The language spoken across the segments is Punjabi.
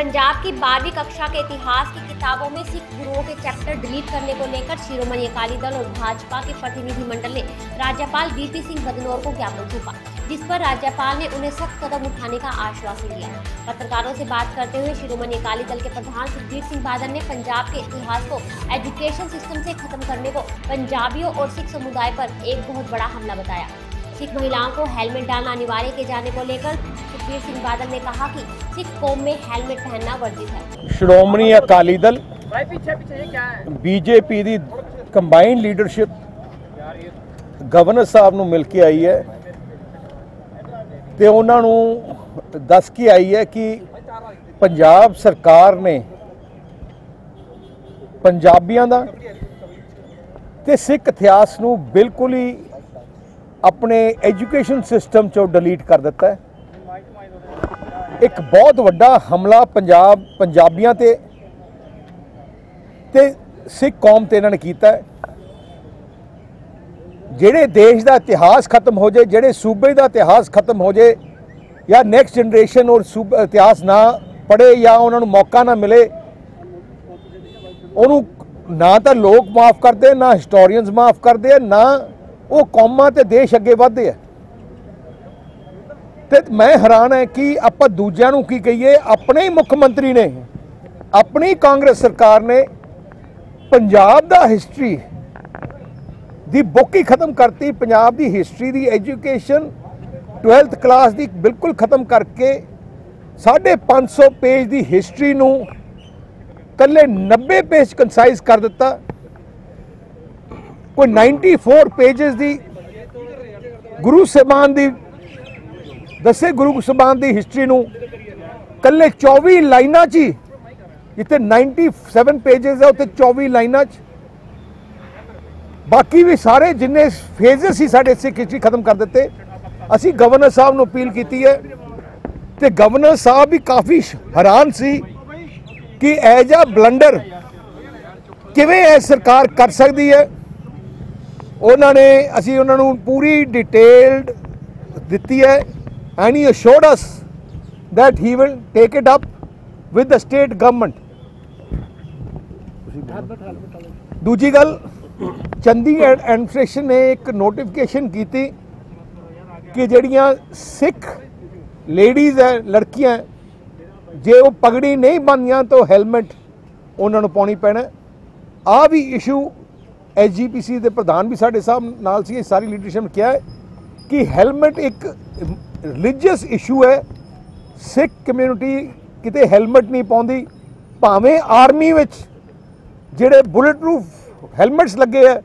पंजाब की बारहवीं कक्षा के इतिहास की किताबों में सिख गुरुओं के चैप्टर डिलीट करने को लेकर शिरोमणि अकाली दल और भाजपा के प्रतिनिधिमंडल ने राज्यपाल वीपी सिंह बदनौर को ज्ञापन सौंपा, जिस पर राज्यपाल ने उन्हें सख्त कदम उठाने का आश्वासन दिया। पत्रकारों से बात करते हुए शिरोमणि अकाली दल के प्रधान सुखबीर सिंह बादल ने पंजाब के इतिहास को एजुकेशन सिस्टम से खत्म करने को पंजाबियों और सिख समुदाय पर एक बहुत बड़ा हमला बताया। सिख महिलाओं को हेलमेट डालना अनिवार्य किए जाने को लेकर सुखबीर सिंह बादल ने कहा कि सिख कौम में हेलमेट पहनना वर्जित है ਸ਼੍ਰੋਮਣੀ ਅਕਾਲੀ ਦਲ भाई पीछे पीछे ये क्या है ਬੀਜੇਪੀ ਦੀ ਕੰਬਾਈਨਡ ਲੀਡਰਸ਼ਿਪ ਗਵਰਨਰ ਸਾਹਿਬ ਨੂੰ ਮਿਲ ਕੇ ਆਈ ਹੈ ਤੇ ਉਹਨਾਂ ਨੂੰ ਦੱਸ ਕੇ ਆਈ ਹੈ ਕਿ ਪੰਜਾਬ ਸਰਕਾਰ ਨੇ ਪੰਜਾਬੀਆਂ ਦਾ ਤੇ ਸਿੱਖ ਇਤਿਹਾਸ ਨੂੰ ਬਿਲਕੁਲ ਹੀ ਆਪਣੇ ਐਜੂਕੇਸ਼ਨ ਸਿਸਟਮ ਚੋਂ ਡਿਲੀਟ ਕਰ ਦਿੱਤਾ ਇੱਕ ਬਹੁਤ ਵੱਡਾ ਹਮਲਾ ਪੰਜਾਬ, ਪੰਜਾਬੀਆਂ ਤੇ ਤੇ ਸਿੱਖ ਕੌਮ ਤੇ ਇਹਨਾਂ ਨੇ ਕੀਤਾ ਜਿਹੜੇ ਦੇਸ਼ ਦਾ ਇਤਿਹਾਸ ਖਤਮ ਹੋ ਜਾਏ, ਜਿਹੜੇ ਸੂਬੇ ਦਾ ਇਤਿਹਾਸ ਖਤਮ ਹੋ ਜਾਏ, ਜਾਂ ਨੈਕਸਟ ਜਨਰੇਸ਼ਨ ਔਰ ਸੂਬਾ, ਇਤਿਹਾਸ ਨਾ ਪੜ੍ਹੇ ਜਾਂ ਉਹਨਾਂ ਨੂੰ ਮੌਕਾ ਨਾ ਮਿਲੇ, ਉਹਨੂੰ ਨਾ ਤਾਂ ਲੋਕ ਮਾਫ ਕਰਦੇ, ਨਾ ਹਿਸਟੋਰੀਅਨਸ ਮਾਫ ਕਰਦੇ ਆ ਨਾ ਉਹ ਕੌਮਾਂ ਤੇ ਦੇਸ਼ ਅੱਗੇ ਵਧਦੇ ਆ। ਤੇ ਮੈਂ ਹੈਰਾਨ ਹੈ ਕਿ ਆਪਾਂ ਦੂਜਿਆਂ ਨੂੰ ਕੀ ਕਹੀਏ, ਆਪਣੇ ਹੀ ਮੁੱਖ ਮੰਤਰੀ ਨੇ, ਆਪਣੀ ਕਾਂਗਰਸ ਸਰਕਾਰ ਨੇ ਪੰਜਾਬ ਦਾ ਹਿਸਟਰੀ ਦੀ ਬੁੱਕ ਹੀ ਖਤਮ ਕਰਤੀ। ਪੰਜਾਬ ਦੀ ਹਿਸਟਰੀ ਦੀ ਐਜੂਕੇਸ਼ਨ 12th ਕਲਾਸ ਦੀ ਬਿਲਕੁਲ ਖਤਮ ਕਰਕੇ 550 ਪੇਜ ਦੀ ਹਿਸਟਰੀ ਨੂੰ ਕੱਲੇ 90 ਪੇਜ ਕੰਸਾਈਜ਼ ਕਰ ਦਿੱਤਾ। ਕੋਈ 94 ਪੇजेस ਦੀ ਗੁਰੂ ਸਾਹਿਬਾਨ ਦੀ, ਦੱਸੇ ਗੁਰੂ ਸਾਹਿਬਾਨ ਦੀ ਹਿਸਟਰੀ ਨੂੰ ਕੱਲੇ 24 ਲਾਈਨਾਂ 'ਚ ਹੀ ਜਿੱਤੇ 97 ਪੇजेस ਹੈ ਉੱਤੇ 24 ਲਾਈਨਾਂ 'ਚ। ਬਾਕੀ ਵੀ ਸਾਰੇ ਜਿੰਨੇ ਫੇਜ਼ਸ ਸੀ ਸਾਡੇ ਸਿੱਖ ਹਿਸਟਰੀ ਖਤਮ ਕਰ ਦਿੱਤੇ, ਅਸੀਂ ਗਵਰਨਰ ਸਾਹਿਬ ਨੂੰ ਅਪੀਲ ਕੀਤੀ ਹੈ, ਤੇ ਗਵਰਨਰ ਸਾਹਿਬ ਵੀ ਕਾਫੀ ਹੈਰਾਨ ਸੀ ਕਿ ਐਜਾ ਬਲੰਡਰ ਕਿਵੇਂ ਇਹ ਸਰਕਾਰ ਕਰ ਸਕਦੀ ਹੈ। ਉਹਨਾਂ ਨੇ, ਅਸੀਂ ਉਹਨਾਂ ਨੂੰ ਪੂਰੀ ਡਿਟੇਲਡ ਦਿੱਤੀ ਹੈ and he assured us that he will take it up with the state government. ਦੂਜੀ ਗੱਲ ਚੰਡੀਗੜ੍ਹ ਐਡਮਿਨਿਸਟ੍ਰੇਸ਼ਨ ਨੇ ਇੱਕ ਨੋਟੀਫਿਕੇਸ਼ਨ ਕੀਤੀ ਕਿ ਜਿਹੜੀਆਂ ਸਿੱਖ ਲੇਡੀਜ਼ ਹੈ, ਲੜਕੀਆਂ, ਜੇ ਉਹ ਪਗੜੀ ਨਹੀਂ ਬੰਨ੍ਹਦੀਆਂ ਤਾਂ ਹੈਲਮਟ ਉਹਨਾਂ ਨੂੰ ਪਾਉਣੀ ਪੈਣਾ। ਆ ਵੀ ਇਸ਼ੂ ਐਸਜੀਪੀਸੀ ਦੇ ਪ੍ਰਧਾਨ ਵੀ ਸਾਡੇ ਸਾਹਿਬ ਨਾਲ ਸੀ ਸਾਰੀ ਲੀਡਰਸ਼ਿਪ ਨੇ ਕਿਹਾ ਹੈ ਕਿ ਹੈਲਮਟ ਇੱਕ ਰਿਲੀਜੀਅਸ ਇਸ਼ੂ ਹੈ। ਸਿੱਖ ਕਮਿਊਨਿਟੀ ਕਿਤੇ ਹੈਲਮਟ ਨਹੀਂ ਪਾਉਂਦੀ, ਭਾਵੇਂ ਆਰਮੀ ਵਿੱਚ ਜਿਹੜੇ ਬੁਲੇਟ ਪ੍ਰੂਫ ਹੈਲਮਟਸ ਲੱਗੇ ਆ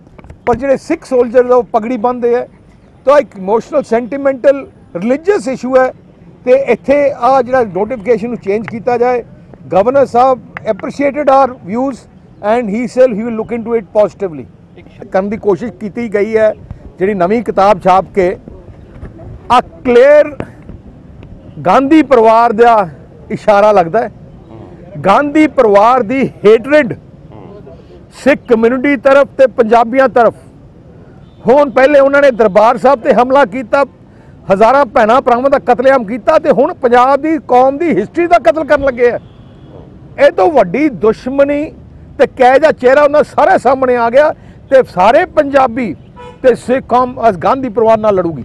ਪਰ ਜਿਹੜੇ ਸਿੱਖ ਸੋਲਜਰ ਉਹ ਪਗੜੀ ਬੰਨ੍ਹਦੇ ਆ ਤਾਂ ਇੱਕ ਇਮੋਸ਼ਨਲ ਸੈਂਟੀਮੈਂਟਲ ਰਿਲੀਜੀਅਸ ਇਸ਼ੂ ਹੈ ਤੇ ਇੱਥੇ ਆ ਜਿਹੜਾ ਨੋਟੀਫਿਕੇਸ਼ਨ ਨੂੰ ਚੇਂਜ ਕੀਤਾ ਜਾਏ। Governor sahib appreciated our views and he said he will look into it positively ਕਰਨ ਦੀ ਕੋਸ਼ਿਸ਼ ਕੀਤੀ ਗਈ ਹੈ, ਜਿਹੜੀ ਨਵੀਂ ਕਿਤਾਬ ਛਾਪ ਕੇ ਆ ਕਲੀਅਰ ਗਾਂਧੀ ਪਰਿਵਾਰ ਦਾ ਇਸ਼ਾਰਾ ਲੱਗਦਾ ਹੈ। ਗਾਂਧੀ ਪਰਿਵਾਰ ਦੀ ਹੇਟਰਡ ਸਿੱਖ ਕਮਿਊਨਿਟੀ ਤਰਫ ਤੇ ਪੰਜਾਬੀਆਂ ਤਰਫ। ਹੁਣ ਪਹਿਲੇ ਉਹਨਾਂ ਨੇ ਦਰਬਾਰ ਸਾਹਿਬ ਤੇ ਹਮਲਾ ਕੀਤਾ, ਹਜ਼ਾਰਾਂ ਭੈਣਾਂ ਭਰਾਵਾਂ ਦਾ ਕਤਲੇਆਮ ਕੀਤਾ ਤੇ ਹੁਣ ਪੰਜਾਬ ਦੀ ਕੌਮ ਦੀ ਹਿਸਟਰੀ ਦਾ ਕਤਲ ਕਰਨ ਲੱਗੇ ਆ। ਇਹ ਤੋਂ ਵੱਡੀ ਦੁਸ਼ਮਣੀ ਤੇ ਕਹਿ ਜਾ ਚਿਹਰਾ ਉਹਨਾਂ ਸਾਰੇ ਸਾਹਮਣੇ ਆ ਗਿਆ। ਤੇ ਸਾਰੇ ਪੰਜਾਬੀ ਤੇ ਸਿੱਖ ਕੌਮ ਅਸ ਗਾਂਧੀ ਪਰਿਵਾਰ ਨਾਲ ਲੜੂਗੀ।